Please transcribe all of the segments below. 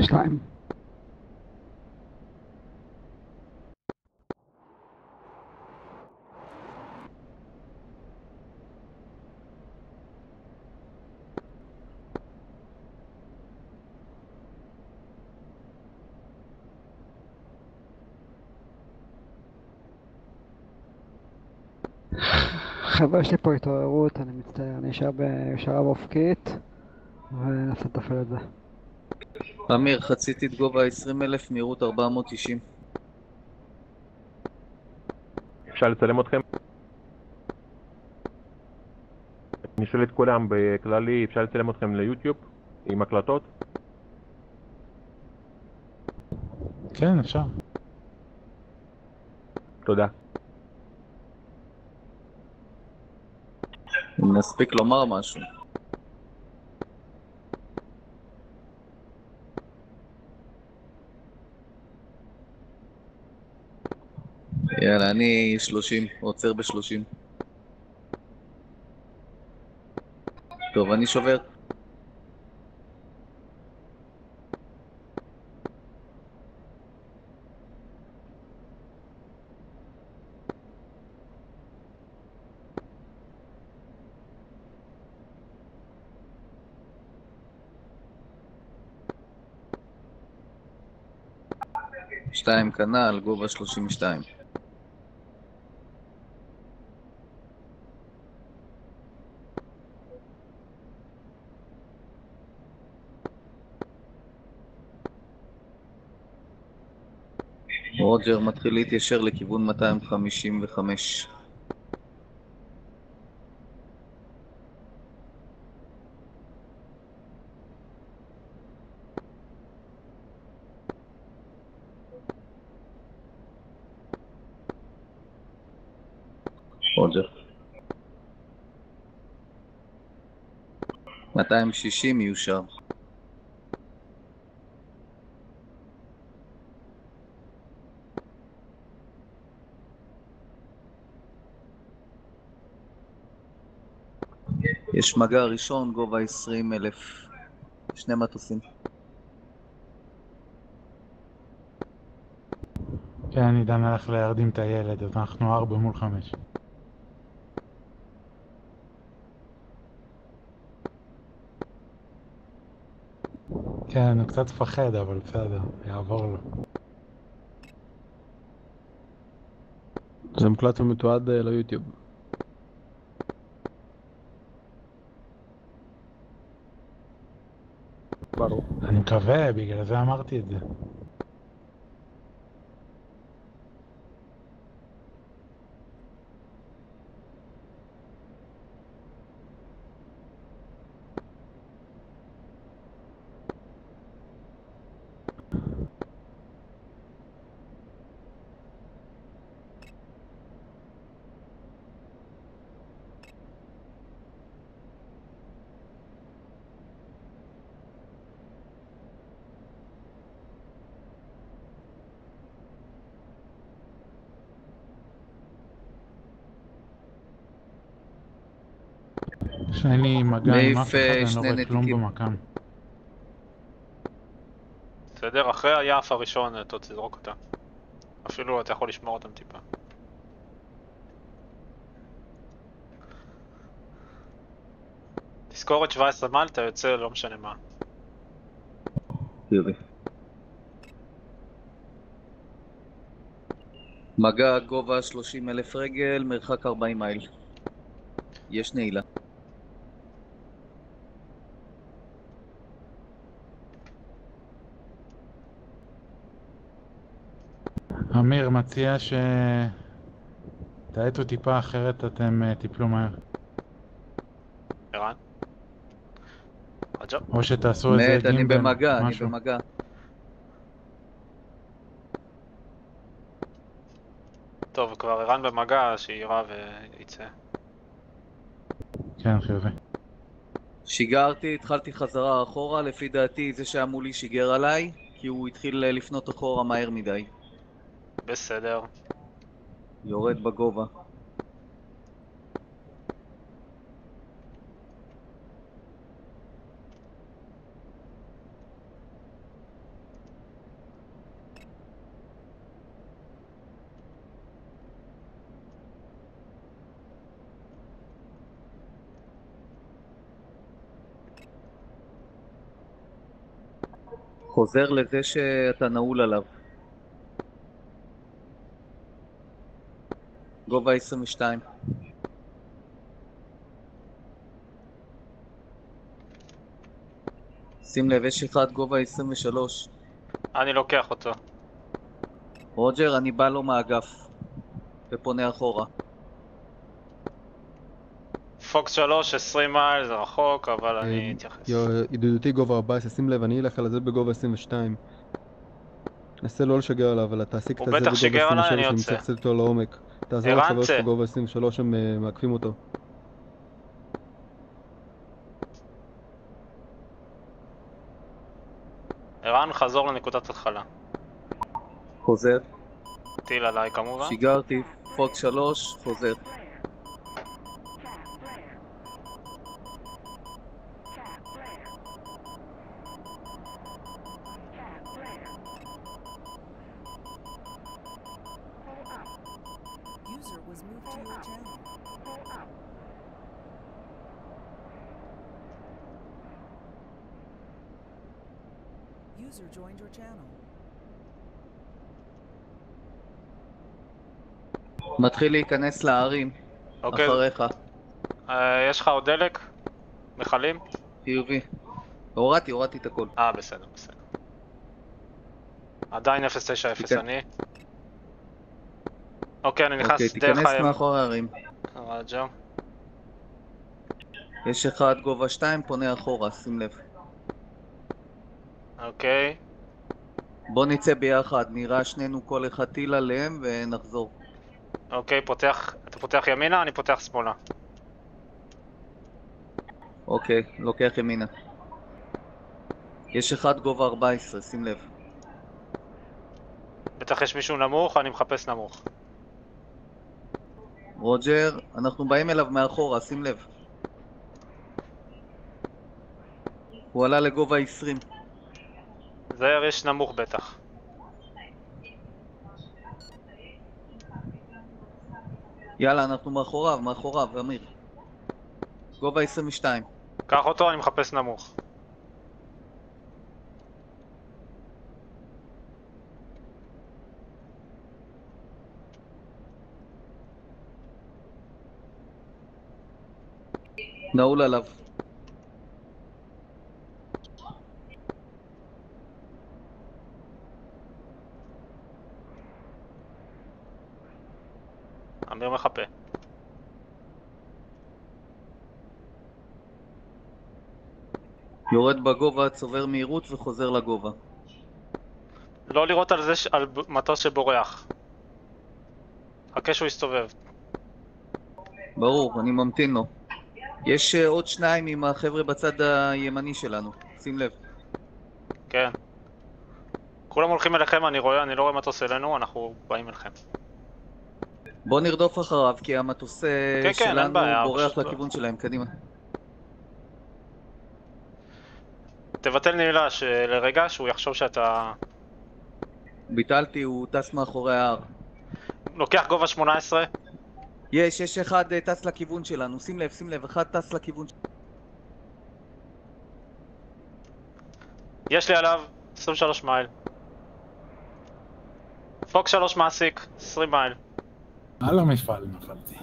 שתיים. חבר'ה, יש לי פה התעוררות, אני מצטער, אני אשאר בשלב אופקית וננסה לתפעל את זה. אמיר, חציתי את גובה 20 אלף, מהירות 490. אפשר לצלם אתכם? אני שואל את כולם בכללי, אפשר לצלם אתכם ליוטיוב עם הקלטות? כן, אפשר. תודה. אם נספיק לומר משהו. יאללה, אני 30, עוצר ב-30. טוב, אני שובר. שתיים כנ"ל, גובה 32. רוג'ר מתחיל להתיישר לכיוון 255. רוג'ר. 260 מיושר. יש מגע ראשון, גובה 20 אלף. שני מטוסים. כן, עידן הלך להרדים את הילד, אז אנחנו ארבע מול חמש. כן, הוא קצת מפחד, אבל בסדר, יעבור לו. זה מוקלט ומתועד אה, ליוטיוב. ברור. אני מקווה, בגלל זה אמרתי את זה. שאין לי מגע עם אף אחד, אה, אני לא שני רואה כלום. במקם. בסדר, אחרי היעף הראשון אתה תזרוק אותה. אפילו אתה יכול לשמור אותם טיפה. תזכורת 17 מעל, אתה יוצא לא משנה מה. מגע גובה 30 אלף רגל, מרחק 40 מייל. יש נעילה. אמיר מציע ש... תאטו טיפה אחרת אתם אה, תיפלו מהר. ערן? או שתעשו איזה מת, אני גימבל, במגע, אני. במגע. טוב, כבר ערן במגע, שיירה ויצא. כן, חיובי. שיגרתי, התחלתי חזרה אחורה, לפי דעתי זה שהיה מולי שיגר עליי, כי הוא התחיל אה, לפנות אחורה מהר מדי. בסדר. יורד בגובה. חוזר לזה שאתה נעול עליו. גובה 22. שים לב, יש אחד גובה 23. אני לוקח אותו. רוג'ר, אני בא לו מהאגף. ופונה אחורה. פוקס 3, 20 מייל, זה רחוק, אבל אני אה, אתייחס. ידידותי גובה 14, שים לב, אני אלך על זה בגובה 22. נסה לא לשגר עליו, אבל תעסיק את בטח בגובה שיגר עליי, 23, אני קצת יותר לעומק. תעזור לחבר צא. שלך בגובה 23, הם אה, מעקפים אותו. ערן, חזור לנקודת התחלה. חוזר. טיל עליי כמובן. שיגרתי. פוקס 3, חוזר. To your channel. User joined your channel. מתחיל להיכנס לערים. אוקיי, אחריך. אה, יש לך עוד דלק? מכלים? חיובי. הורדתי, הורדתי את הכל. אה, בסדר, בסדר. עדיין 090 כן. אני. אוקיי, אני נכנס אוקיי, דרך תיכנס ה... מאחורי הערים. רג'ר. יש אחד גובה 2, פונה אחורה, שים לב. אוקיי. בוא נצא ביחד, נראה שנינו כל אחד טיל עליהם ונחזור. אוקיי, פותח... אתה פותח ימינה? אני פותח שמאלה. אוקיי, לוקח ימינה. יש אחד גובה 14, שים לב. בטח יש מישהו נמוך, אני מחפש נמוך. רוג'ר, אנחנו באים אליו מאחורה, שים לב. הוא עלה לגובה 20. זהר, יש נמוך בטח. יאללה, אנחנו מאחוריו, מאחוריו, אמיר. גובה 22. קח אותו, אני מחפש נמוך. נעול עליו. אמיר מחפה. יורד בגובה, צובר מהירות וחוזר לגובה. לא לירות על זה, ש... על מטוס שבורח. חכה שהוא יסתובב. ברור, אני ממתין לו. יש אה, עוד שניים עם החבר'ה בצד הימני שלנו, שים לב. כן. כולם הולכים אליכם, אני רואה, אני לא רואה מטוס אלינו, אנחנו באים אליכם. בוא נרדוף אחריו, כי המטוס אה, כן, כן, שלנו בעיה, בורח פשוט לא- לכיוון שלהם, קדימה. תבטל נעילה לרגע, שהוא יחשוב שאתה... ביטלתי, הוא טס מאחורי ההר. לוקח גובה 18, יש, יש אחד אה, טס לכיוון שלנו, שים לב, שים לב, אחד טס לכיוון שלנו. יש לי עליו 23 מייל. פוקס 3 מעסיק, 20 מייל. על המפעל נפלתי.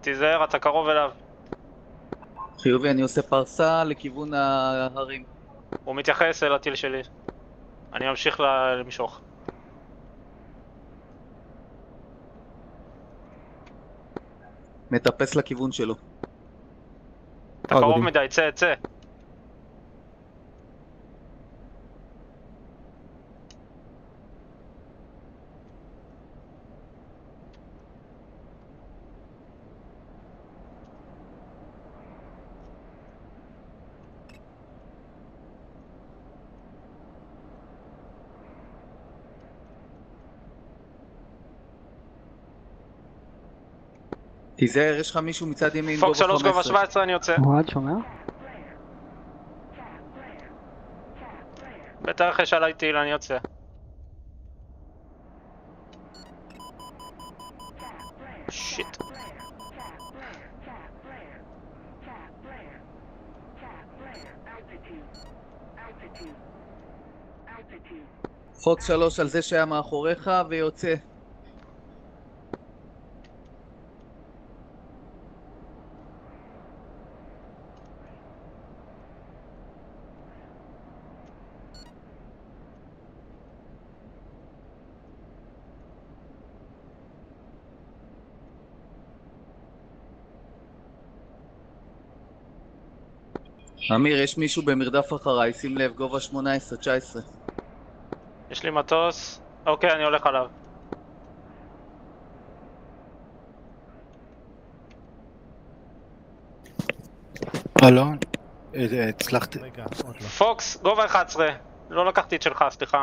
תיזהר, אתה קרוב אליו. חיובי, אני עושה פרסה לכיוון ההרים. הוא מתייחס אל הטיל שלי. אני ממשיך למשוך. מטפס לכיוון שלו. אתה קרוב. מדי, צא, צא. תיזהר, יש לך מישהו מצד ימין פוקס גובה 3 גובה 15. 17 אני יוצא. אוהד, שומע? בטח יש עליי טיל, אני יוצא. שיט. פוקס 3 על זה שהיה מאחוריך ויוצא. אמיר, יש מישהו במרדף אחריי, שים לב, גובה 18-19. יש לי מטוס. אוקיי, אני הולך עליו. אלון, אה, אה, הצלחת... רגע, עוד לא. פוקס, גובה 11. לא לקחתי את שלך, סליחה.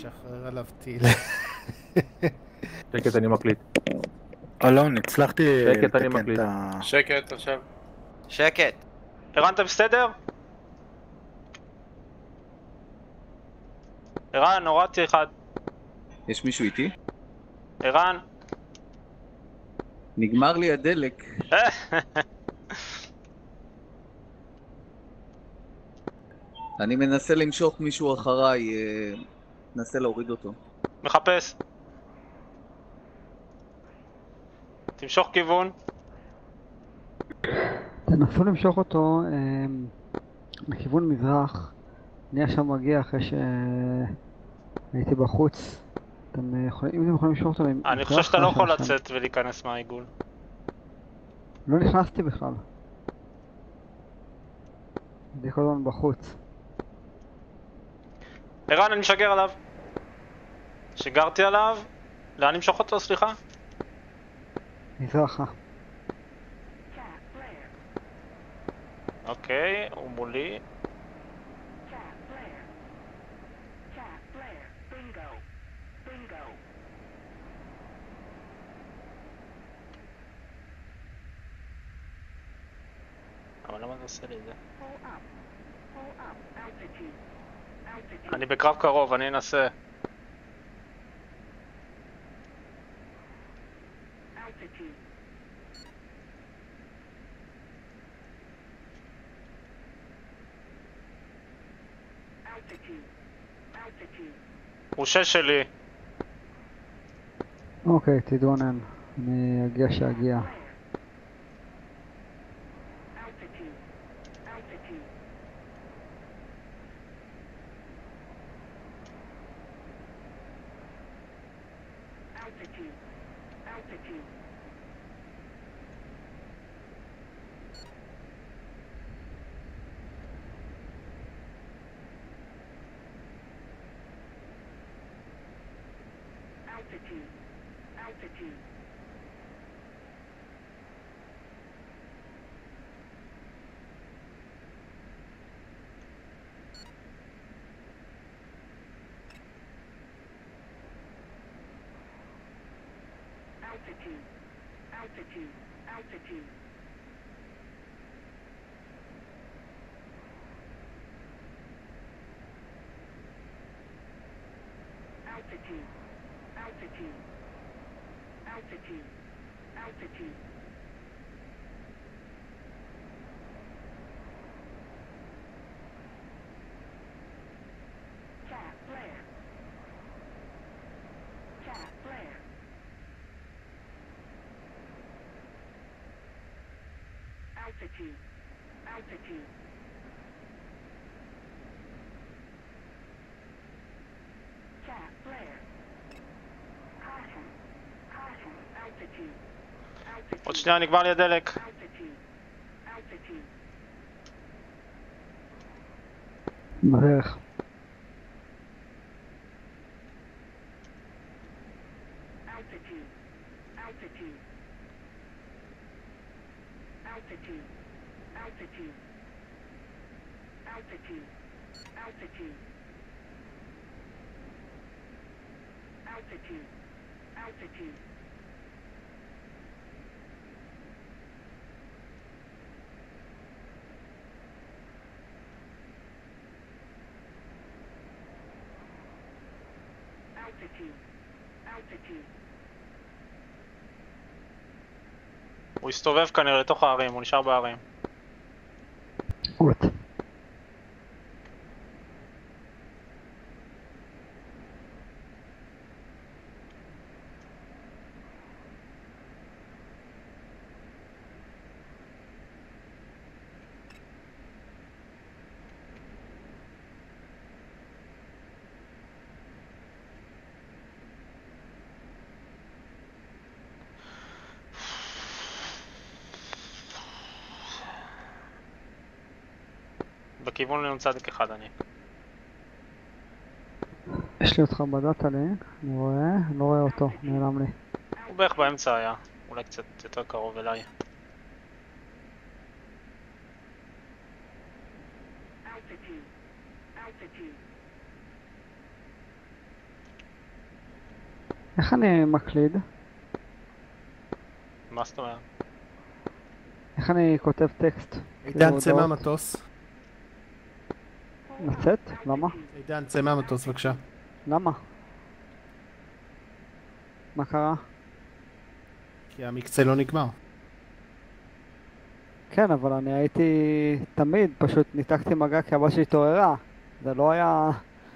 שחרר עליו טיל. שקט, אני מקליט. אלון, הצלחתי שקט, אני לתקן את מקליט. ה... שקט עכשיו. שקט. הרנתם בסדר? ערן, הורדתי אחד. יש מישהו איתי? ערן. נגמר לי הדלק. אני מנסה למשוך מישהו אחריי, מנסה להוריד אותו. מחפש. תמשוך כיוון. תנסו למשוך אותו אמ, לכיוון מזרח. אני עכשיו מגיע אחרי שהייתי בחוץ. אתם אה, יכולים, אם אתם יכולים למשוך אותו למזרח... אני חושב שאתה לא יכול. לצאת ולהיכנס מהעיגול. לא נכנסתי בכלל. הייתי כל הזמן בחוץ. ערן, אני משגר עליו. שיגרתי עליו. לאן נמשוך אותו, סליחה? מזרחה. אוקיי, הוא מולי. אבל למה זה עושה לי את זה? אני בקרב קרוב, אני אנסה. הוא שש שלי. אוקיי, תתגונן. אני אגיע שאגיע. altitude, altitude. Altitude, altitude, altitude. altitude altitude, altitude, altitude. Altitude, altitude. שנייה נגמר לי הדלק. בדרך. הוא הסתובב כנראה לתוך הערים, הוא נשאר בערים. בכיוון לנ"צ אחד אני. יש לי אותך בדאטה לינק, אני רואה, לא רואה אותו, נעלם לי. הוא בערך באמצע היה, אולי קצת יותר קרוב אליי. איך אני מקליד? מה זאת אומרת? איך אני כותב טקסט? עידן, כאילו צא? מהמטוס. לצאת? למה? עידן, צא מהמטוס בבקשה. למה? מה קרה? כי המקצה לא נגמר. כן, אבל אני הייתי תמיד, פשוט ניתקתי מגע כי הבת שלי התעוררה. זה לא היה...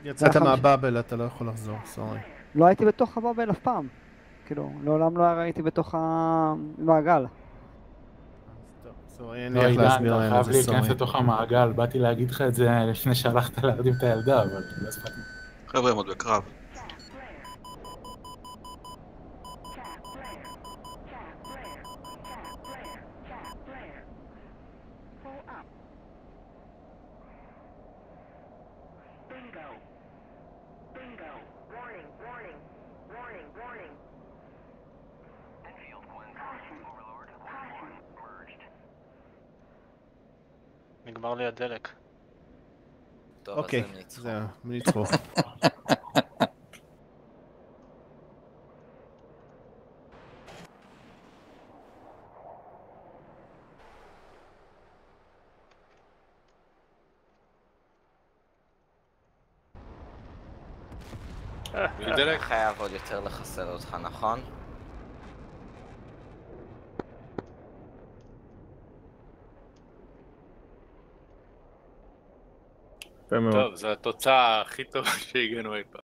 יצאת מהבאבל, אתה לא יכול לחזור, סורי. לא הייתי בתוך הבאבל אף פעם. כאילו, לעולם לא הייתי בתוך המעגל. סורי, אין לא, לי איך להסביר אתה להם חייב את זה, להיכנס סורי. לתוך המעגל, באתי להגיד לך את זה לפני שהלכת להרדים את הילדה, אבל לא הספקתי. חבר'ה, הם עוד בקרב. הדלק. טוב, אוקיי, אז הם ניצחו. זהו, הם ניצחו. אתה חייב עוד יותר לחסל אותך, נכון? טוב, זו התוצאה הכי טובה שהגענו אי פעם.